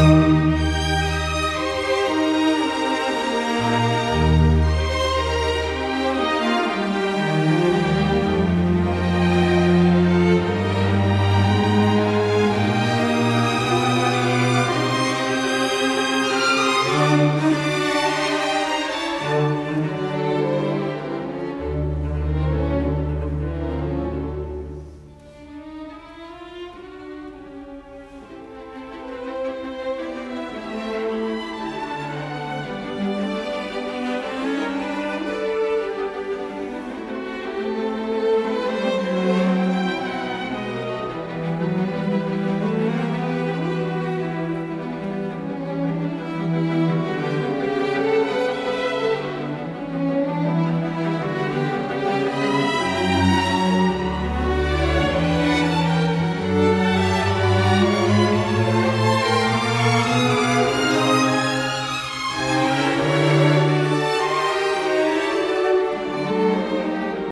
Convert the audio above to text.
Música